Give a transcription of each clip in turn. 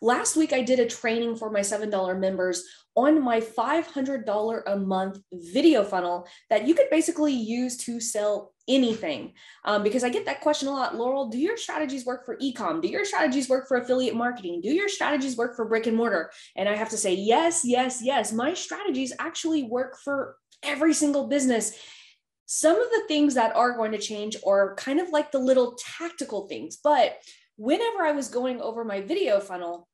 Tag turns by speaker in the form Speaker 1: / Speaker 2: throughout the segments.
Speaker 1: Last week, I did a training for my $7 members on my $500 a month video funnel that you could basically use to sell anything. Um, because I get that question a lot Laurel, do your strategies work for ecom? Do your strategies work for affiliate marketing? Do your strategies work for brick and mortar? And I have to say, yes, yes, yes. My strategies actually work for every single business. Some of the things that are going to change are kind of like the little tactical things, but whenever I was going over my video funnel,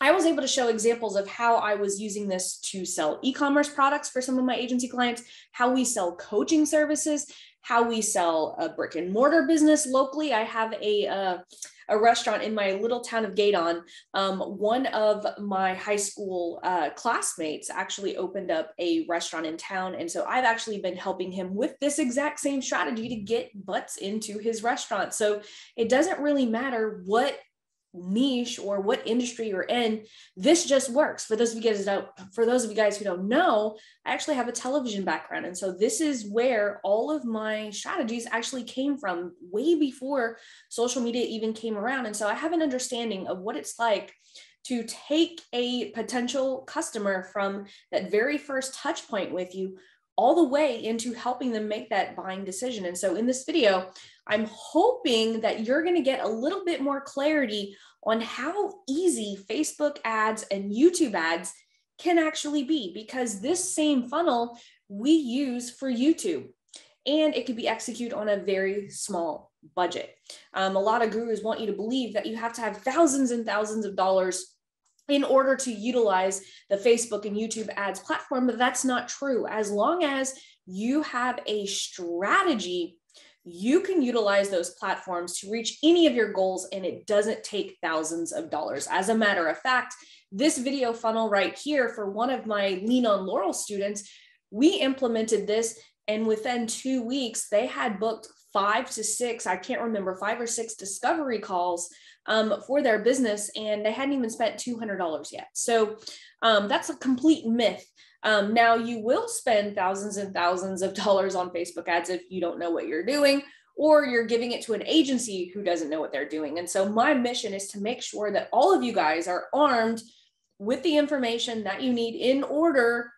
Speaker 1: I was able to show examples of how I was using this to sell e commerce products for some of my agency clients, how we sell coaching services, how we sell a brick and mortar business locally. I have a, uh, a restaurant in my little town of Gueydan. Um, one of my high school uh, classmates actually opened up a restaurant in town. And so I've actually been helping him with this exact same strategy to get butts into his restaurant. So it doesn't really matter what niche or what industry you're in this just works. For those of you guys don't for those of you guys who don't know i actually have a television background. And so this is where all of my strategies actually came from way before social media even came around. And so i have an understanding of what it's like to take a potential customer from that very first touch point with you all the way into helping them make that buying decision. And so in this video, I'm hoping that you're going to get a little bit more clarity on how easy Facebook ads and YouTube ads can actually be because this same funnel we use for YouTube and it could be executed on a very small budget. Um, a lot of gurus want you to believe that you have to have thousands and thousands of dollars in order to utilize the Facebook and YouTube ads platform, but that's not true. As long as you have a strategy, you can utilize those platforms to reach any of your goals and it doesn't take thousands of dollars. As a matter of fact, this video funnel right here for one of my Lean on Laurel students, we implemented this and within two weeks, they had booked five to six, I can't remember, five or six discovery calls um, for their business, and they hadn't even spent $200 yet. So um, that's a complete myth. Um, now, you will spend thousands and thousands of dollars on Facebook ads if you don't know what you're doing, or you're giving it to an agency who doesn't know what they're doing. And so, my mission is to make sure that all of you guys are armed with the information that you need in order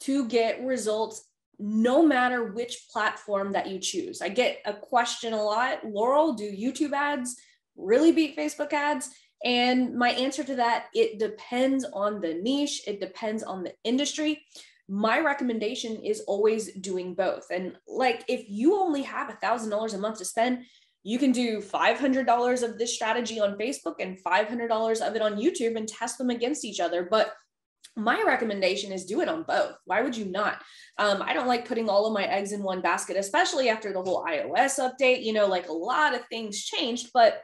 Speaker 1: to get results no matter which platform that you choose. I get a question a lot Laurel, do YouTube ads really beat Facebook ads? And my answer to that, it depends on the niche, it depends on the industry. My recommendation is always doing both. And like if you only have a thousand dollars a month to spend, you can do $500 of this strategy on Facebook and $500 of it on YouTube and test them against each other. But my recommendation is do it on both. Why would you not? Um, I don't like putting all of my eggs in one basket, especially after the whole iOS update. You know, like a lot of things changed, but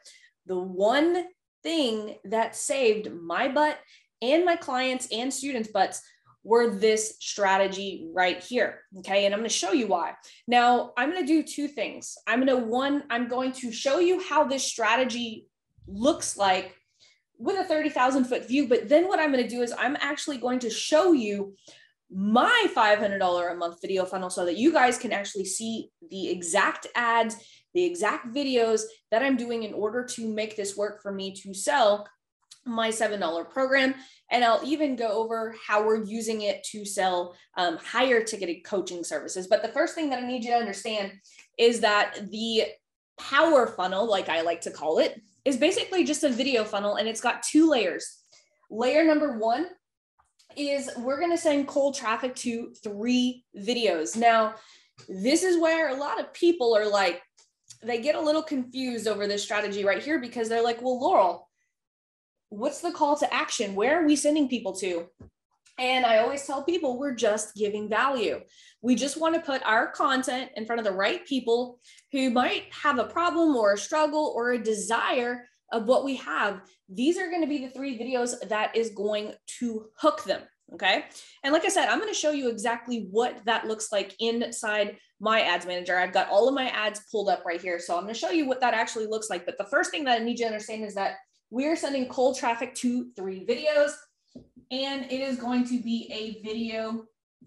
Speaker 1: the one thing that saved my butt and my clients and students' butts were this strategy right here. Okay. And I'm going to show you why. Now, I'm going to do two things. I'm going to, one, I'm going to show you how this strategy looks like with a 30,000 foot view. But then what I'm going to do is I'm actually going to show you my $500 a month video funnel so that you guys can actually see the exact ads, the exact videos that I'm doing in order to make this work for me to sell my $7 program. And I'll even go over how we're using it to sell um, higher ticketed coaching services. But the first thing that I need you to understand is that the power funnel, like I like to call it, is basically just a video funnel and it's got two layers. Layer number one is we're going to send cold traffic to three videos. Now, this is where a lot of people are like, they get a little confused over this strategy right here because they're like, well, Laurel, what's the call to action? Where are we sending people to? And I always tell people we're just giving value. We just want to put our content in front of the right people who might have a problem or a struggle or a desire of what we have. These are going to be the three videos that is going to hook them. Okay. And like I said, I'm going to show you exactly what that looks like inside my ads manager. I've got all of my ads pulled up right here. So I'm going to show you what that actually looks like. But the first thing that I need you to understand is that we're sending cold traffic to three videos and it is going to be a video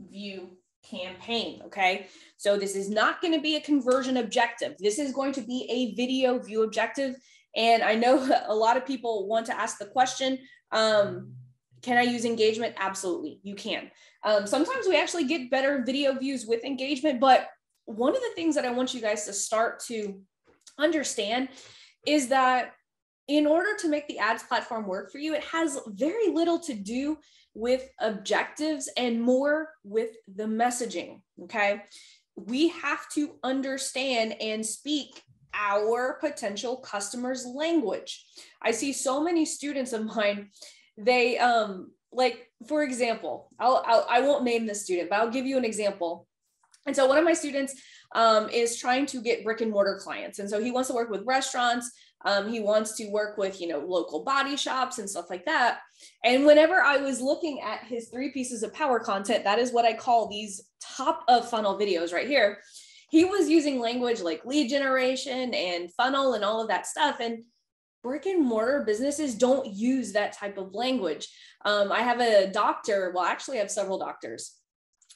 Speaker 1: view campaign. Okay. So this is not going to be a conversion objective. This is going to be a video view objective. And I know a lot of people want to ask the question, um, can I use engagement? Absolutely, you can. Um, sometimes we actually get better video views with engagement, but one of the things that I want you guys to start to understand is that in order to make the ads platform work for you, it has very little to do with objectives and more with the messaging. Okay. We have to understand and speak our potential customers' language. I see so many students of mine, they, um, like, for example, I'll, I'll, I won't name the student, but I'll give you an example. And so one of my students um, is trying to get brick and mortar clients. And so he wants to work with restaurants. Um, he wants to work with, you know, local body shops and stuff like that. And whenever I was looking at his three pieces of power content, that is what I call these top of funnel videos right here. He was using language like lead generation and funnel and all of that stuff. And brick and mortar businesses don't use that type of language. Um, I have a doctor, well, actually, I have several doctors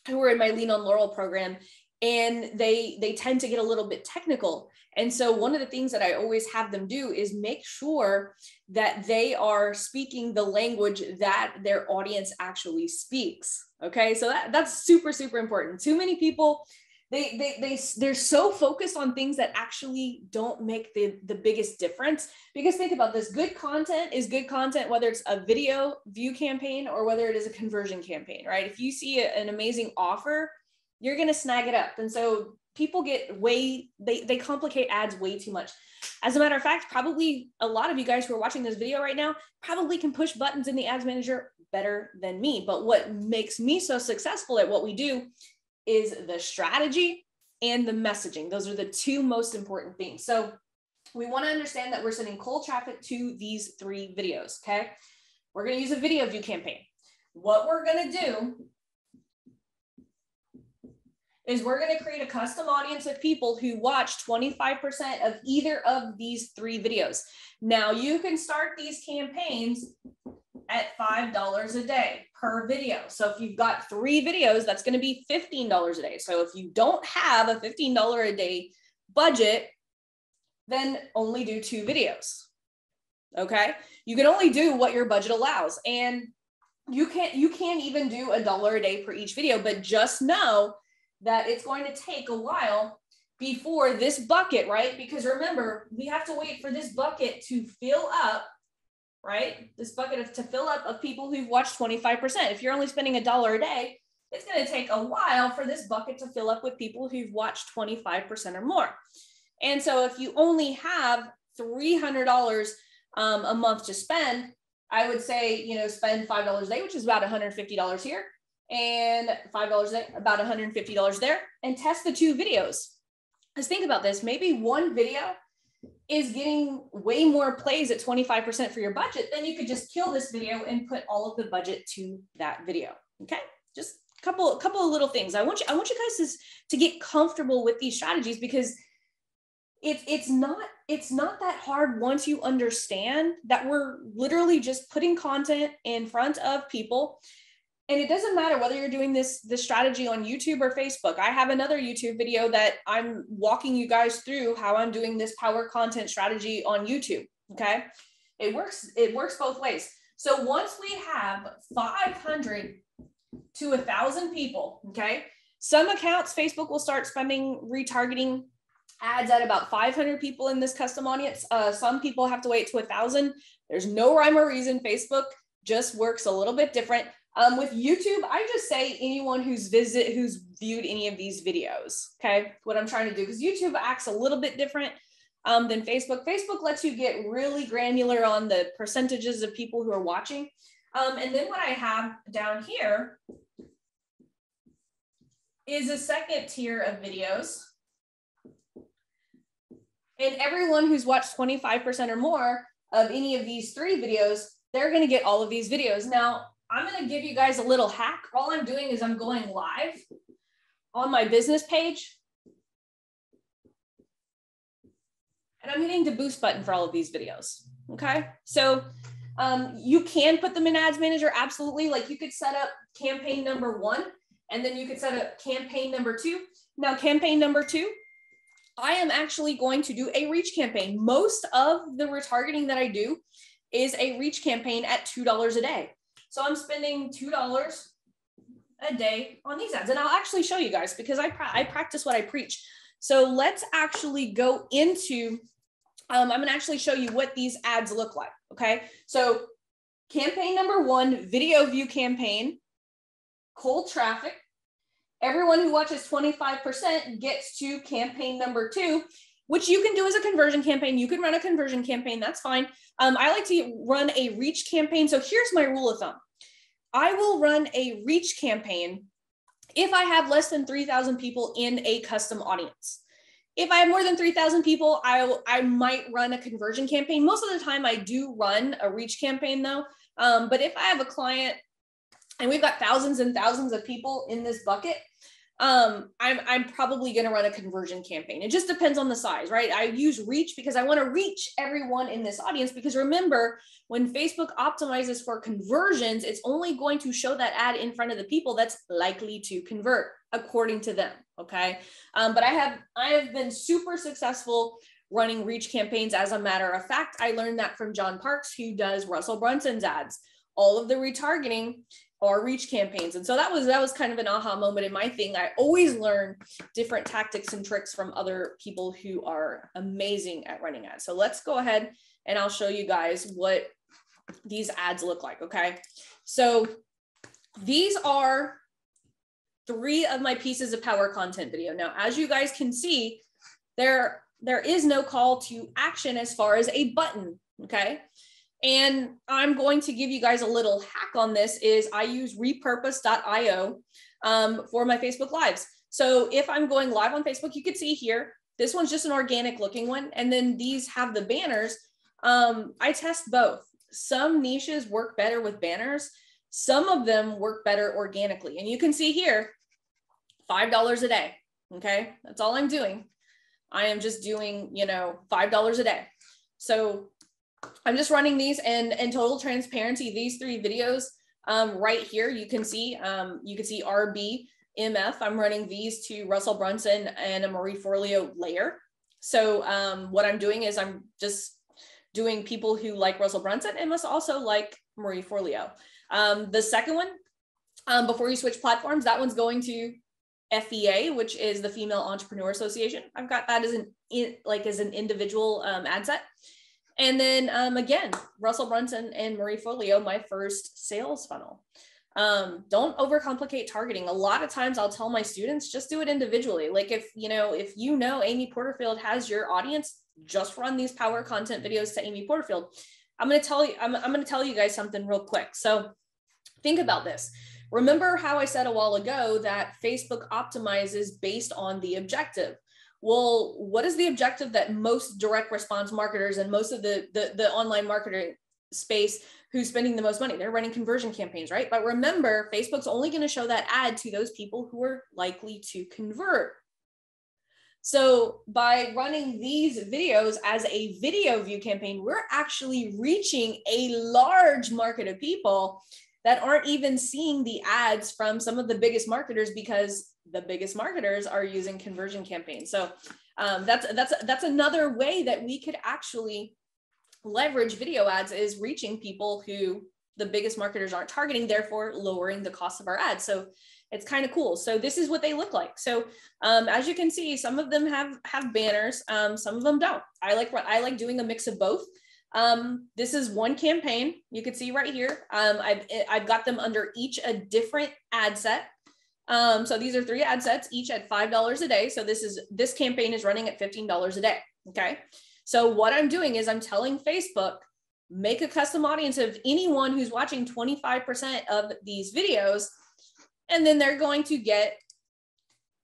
Speaker 1: who were in my Lean on Laurel program, and they they tend to get a little bit technical. And so one of the things that i always have them do is make sure that they are speaking the language that their audience actually speaks. Okay so that, that's super super important. Too many people they they they they're so focused on things that actually don't make the the biggest difference because think about this good content is good content whether it's a video view campaign or whether it is a conversion campaign right if you see a, an amazing offer you're going to snag it up. And so people get way, they, they complicate ads way too much. As a matter of fact, probably a lot of you guys who are watching this video right now probably can push buttons in the ads manager better than me. But what makes me so successful at what we do is the strategy and the messaging. Those are the two most important things. So we want to understand that we're sending cold traffic to these three videos. Okay. We're going to use a video view campaign. What we're going to do is we're going to create a custom audience of people who watch 25% of either of these three videos. Now you can start these campaigns at $5 a day per video. So if you've got three videos, that's going to be $15 a day. So if you don't have a $15 a day budget, then only do two videos. Okay. You can only do what your budget allows. And you can't, you can't even do a dollar a day per each video, but just know that it's going to take a while before this bucket, right? Because remember, we have to wait for this bucket to fill up, right? This bucket of, to fill up of people who've watched 25%. If you're only spending a dollar a day, it's going to take a while for this bucket to fill up with people who've watched 25% or more. And so if you only have $300 um, a month to spend, I would say, you know, spend $5 a day, which is about $150 here and $5 there, about $150 there, and test the two videos. Because think about this maybe one video is getting way more plays at 25% for your budget, then you could just kill this video and put all of the budget to that video. Okay. Just a couple, a couple of little things. I want you, I want you guys to, to get comfortable with these strategies because it's it's not it's not that hard once you understand that we're literally just putting content in front of people and it doesn't matter whether you're doing this this strategy on youtube or facebook. I have another youtube video that i'm walking you guys through how i'm doing this power content strategy on youtube okay? It works it works both ways. So once we have 500 to a thousand people okay some accounts facebook will start spending retargeting ads at about 500 people in this custom audience. Uh, some people have to wait to a thousand. There's no rhyme or reason. Facebook just works a little bit different um, with YouTube, I just say anyone who's visit who's viewed any of these videos. Okay, what I'm trying to do because YouTube acts a little bit different um, than Facebook. Facebook lets you get really granular on the percentages of people who are watching. Um, and then what I have down here is a second tier of videos. And everyone who's watched 25% or more of any of these three videos, they're going to get all of these videos. Now, I'm going to give you guys a little hack. All I'm doing is I'm going live on my business page. And I'm hitting the boost button for all of these videos. Okay. So um, you can put them in ads manager. Absolutely. Like you could set up campaign number one and then you could set up campaign number two. Now, campaign number two, I am actually going to do a reach campaign. Most of the retargeting that I do is a reach campaign at $2 a day. So I'm spending $2 a day on these ads. And I'll actually show you guys because I, pra- I practice what I preach. So let's actually go into, um, I'm gonna actually show you what these ads look like, okay? So campaign number one, video view campaign, cold traffic. Everyone who watches 25% gets to campaign number two, which you can do as a conversion campaign. You can run a conversion campaign, that's fine. Um, I like to run a reach campaign. So here's my rule of thumb. I will run a reach campaign if I have less than 3,000 people in a custom audience. If I have more than 3,000 people, I, I might run a conversion campaign. Most of the time, I do run a reach campaign though. Um, but if I have a client and we've got thousands and thousands of people in this bucket, um, I'm, I'm probably going to run a conversion campaign. It just depends on the size, right? I use reach because I want to reach everyone in this audience. Because remember, when Facebook optimizes for conversions, it's only going to show that ad in front of the people that's likely to convert according to them. Okay. Um, but I have, I have been super successful running reach campaigns. As a matter of fact, I learned that from John Parks, who does Russell Brunson's ads. All of the retargeting or reach campaigns. And so that was that was kind of an aha moment in my thing. I always learn different tactics and tricks from other people who are amazing at running ads. So let's go ahead and I'll show you guys what these ads look like, okay? So these are three of my pieces of power content video. Now, as you guys can see, there there is no call to action as far as a button, okay? And I'm going to give you guys a little hack on this is I use repurpose.io um, for my Facebook lives. So if I'm going live on Facebook, you can see here, this one's just an organic looking one. And then these have the banners. Um, I test both. Some niches work better with banners. Some of them work better organically. And you can see here, $5 a day. Okay. That's all I'm doing. I am just doing, you know, $5 a day. So I'm just running these and in total transparency, these three videos um, right here, you can see, um, you can see RB MF. I'm running these to Russell Brunson and a Marie Forleo layer. So um, what I'm doing is I'm just doing people who like Russell Brunson and must also like Marie Forleo. Um, the second one, um, before you switch platforms, that one's going to FEA, which is the Female Entrepreneur Association. I've got that as an in, like as an individual um, ad set. And then um, again, Russell Brunson and Marie Forleo, my first sales funnel. Um, don't overcomplicate targeting. A lot of times I'll tell my students just do it individually. Like if you know, if you know Amy Porterfield has your audience, just run these power content videos to Amy Porterfield. I'm going to tell you, I'm, I'm going to tell you guys something real quick. So think about this. Remember how I said a while ago that Facebook optimizes based on the objective well, what is the objective that most direct response marketers and most of the, the, the online marketing space who's spending the most money? They're running conversion campaigns, right? But remember, Facebook's only going to show that ad to those people who are likely to convert. So by running these videos as a video view campaign, we're actually reaching a large market of people that aren't even seeing the ads from some of the biggest marketers because the biggest marketers are using conversion campaigns. So um, that's that's that's another way that we could actually leverage video ads is reaching people who the biggest marketers aren't targeting, therefore lowering the cost of our ads. So it's kind of cool. So this is what they look like. So um, as you can see, some of them have have banners, um, some of them don't. I like what I like doing a mix of both. Um, this is one campaign. You can see right here. Um, I've I've got them under each a different ad set. Um, so these are three ad sets, each at $5 a day. So this is, this campaign is running at $15 a day. Okay. So what I'm doing is I'm telling Facebook, make a custom audience of anyone who's watching 25% of these videos. And then they're going to get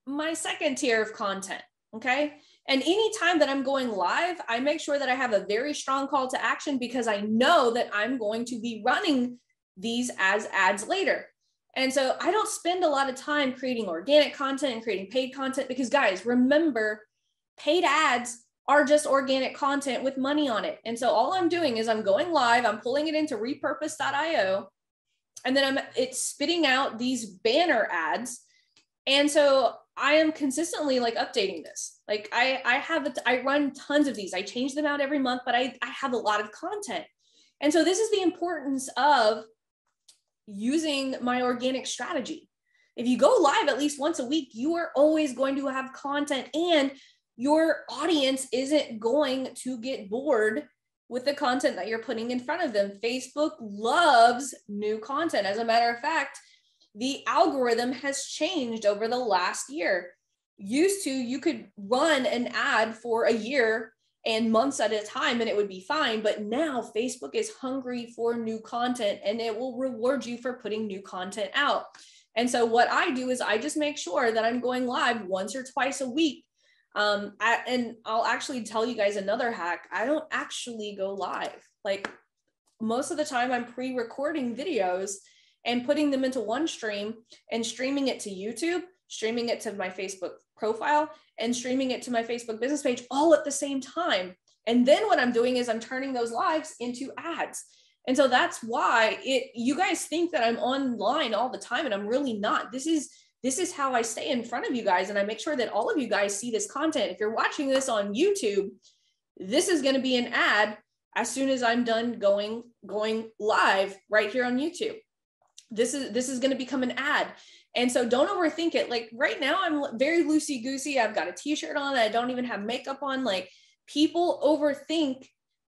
Speaker 1: my second tier of content. Okay. And anytime that I'm going live, I make sure that I have a very strong call to action because I know that I'm going to be running these as ads later. And so I don't spend a lot of time creating organic content and creating paid content because, guys, remember, paid ads are just organic content with money on it. And so all I'm doing is I'm going live, I'm pulling it into repurpose.io, and then I'm it's spitting out these banner ads. And so I am consistently like updating this. Like I I have it, I run tons of these. I change them out every month, but I I have a lot of content. And so this is the importance of using my organic strategy. If you go live at least once a week, you are always going to have content and your audience isn't going to get bored with the content that you're putting in front of them. Facebook loves new content. As a matter of fact, the algorithm has changed over the last year. Used to, you could run an ad for a year and months at a time and it would be fine. But now Facebook is hungry for new content and it will reward you for putting new content out. And so, what I do is I just make sure that I'm going live once or twice a week. Um, I, and I'll actually tell you guys another hack. I don't actually go live. Like most of the time, I'm pre recording videos and putting them into one stream and streaming it to YouTube, streaming it to my Facebook profile, and streaming it to my Facebook business page all at the same time. And then what I'm doing is I'm turning those lives into ads. And so that's why it you guys think that I'm online all the time and I'm really not. This is this is how I stay in front of you guys and I make sure that all of you guys see this content. If you're watching this on YouTube, this is going to be an ad as soon as I'm done going going live right here on YouTube this is this is going to become an ad. And so don't overthink it. Like right now i'm very loosey goosey i've got a t-shirt on. I don't even have makeup on. Like people overthink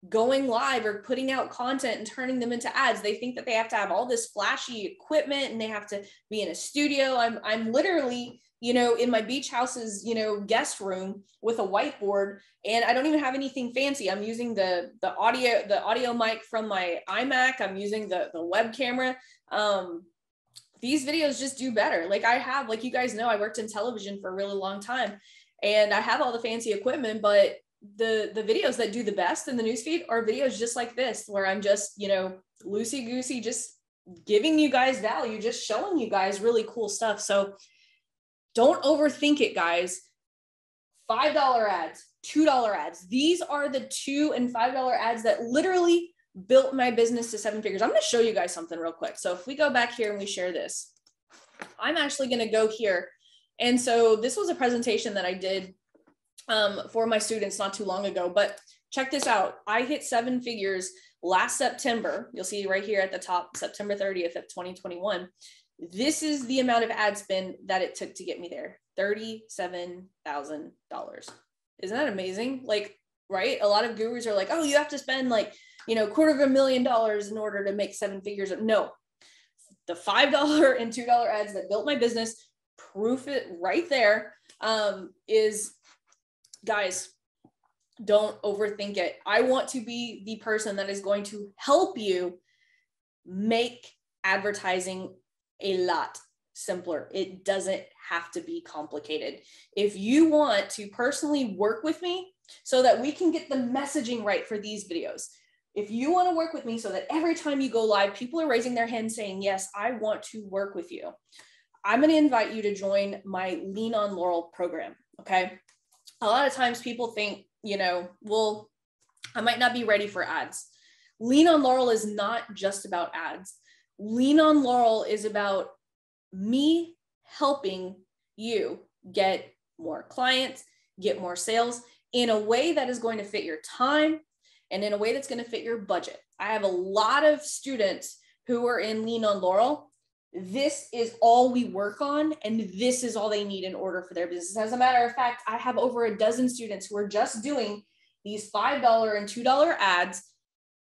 Speaker 1: going live or putting out content and turning them into ads. They think that they have to have all this flashy equipment and they have to be in a studio. I'm i'm literally you know in my beach house's you know guest room with a whiteboard and i don't even have anything fancy i'm using the the audio the audio mic from my imac i'm using the the web camera um, these videos just do better. Like I have, like you guys know, I worked in television for a really long time and I have all the fancy equipment, but the the videos that do the best in the newsfeed are videos just like this, where I'm just, you know, loosey goosey, just giving you guys value, just showing you guys really cool stuff. So don't overthink it, guys. $5 ads, $2 ads. These are the two and $5 ads that literally built my business to seven figures. I'm going to show you guys something real quick. So if we go back here and we share this, I'm actually going to go here. And so this was a presentation that I did um, for my students not too long ago, but check this out. I hit seven figures last September. You'll see right here at the top, September 30th of 2021. This is the amount of ad spend that it took to get me there. $37,000. Isn't that amazing? Like, right? A lot of gurus are like, oh, you have to spend like you know, quarter of a million dollars in order to make seven figures. No, the $5 and $2 ads that built my business, proof it right there. Um, is guys, don't overthink it. I want to be the person that is going to help you make advertising a lot simpler. It doesn't have to be complicated. If you want to personally work with me so that we can get the messaging right for these videos, if you want to work with me so that every time you go live, people are raising their hand saying, Yes, I want to work with you, I'm going to invite you to join my Lean on Laurel program. Okay. A lot of times people think, you know, well, I might not be ready for ads. Lean on Laurel is not just about ads. Lean on Laurel is about me helping you get more clients, get more sales in a way that is going to fit your time, and in a way that's going to fit your budget. I have a lot of students who are in Lean on Laurel. This is all we work on, and this is all they need in order for their business. As a matter of fact, I have over a dozen students who are just doing these $5 and $2 ads,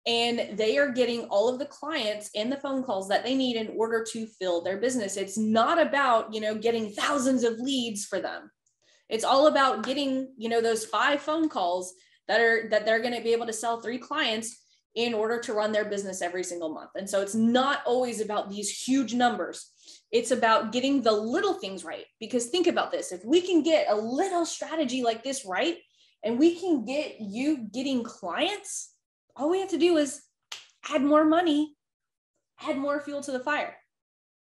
Speaker 1: and they are getting all of the clients and the phone calls that they need in order to fill their business. It's not about, you know, getting thousands of leads for them. It's all about getting, you know, those five phone calls that are that they're going to be able to sell three clients in order to run their business every single month. And so it's not always about these huge numbers. It's about getting the little things right. Because think about this if we can get a little strategy like this right, and we can get you getting clients, all we have to do is add more money, add more fuel to the fire.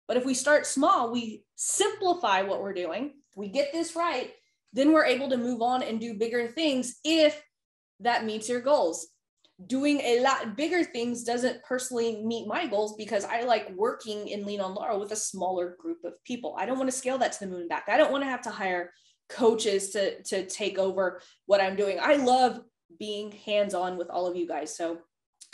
Speaker 1: But if we start small, we simplify what we're doing, we get this right, then we're able to move on and do bigger things if that meets your goals. doing a lot bigger things doesn't personally meet my goals because I like working in Lean on Laurel with a smaller group of people. I don't want to scale that to the moon back. I don't want to have to hire coaches to to take over what I'm doing. I love being hands-on with all of you guys. So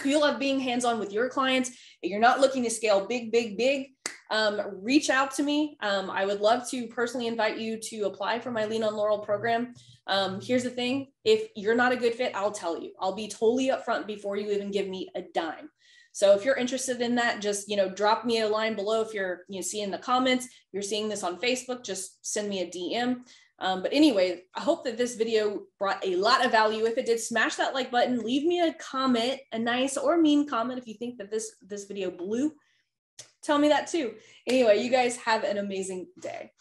Speaker 1: you love being hands-on with your clients. If you're not looking to scale big, big, big, um, reach out to me. Um, I would love to personally invite you to apply for my Lean on Laurel program. Um, here's the thing if you're not a good fit, I'll tell you. I'll be totally upfront before you even give me a dime. So if you're interested in that, just you know, drop me a line below. If you're you know, seeing the comments, you're seeing this on Facebook, just send me a DM. Um, but anyway, I hope that this video brought a lot of value. If it did, smash that like button. Leave me a comment, a nice or mean comment if you think that this this video blew. Tell me that too. Anyway, you guys have an amazing day.